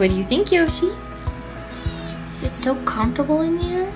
What do you think, Yoshi? Is it so comfortable in here?